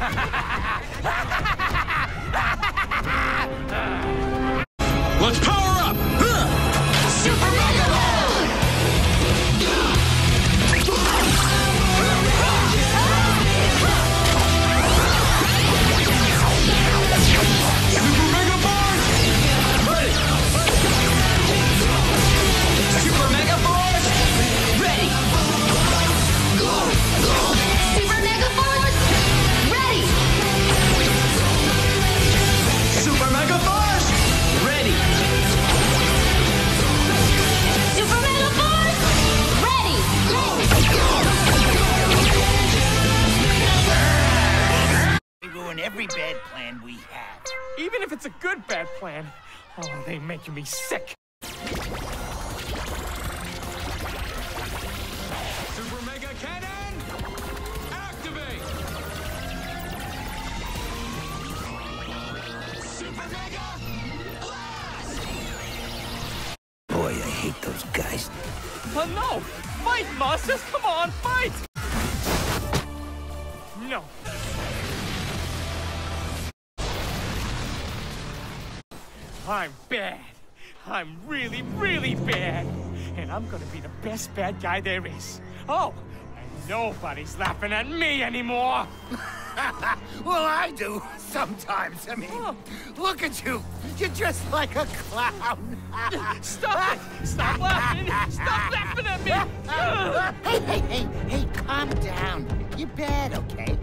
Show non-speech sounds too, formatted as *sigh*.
ha *laughs* ha! Every bad plan we have. Even if it's a good bad plan. Oh, they making me sick. Super Mega Cannon! Activate! Super Mega Blast! Boy, I hate those guys. Oh no! Fight, monsters! Come on, fight! No. I'm bad. I'm really, really bad. And I'm gonna be the best bad guy there is. Oh, and nobody's laughing at me anymore. *laughs* Well, I do sometimes. I mean, Oh. look at you. You're just like a clown. *laughs* Stop it! Stop laughing! Stop laughing at me! *laughs* Hey, hey, hey, hey, calm down. You're bad, okay?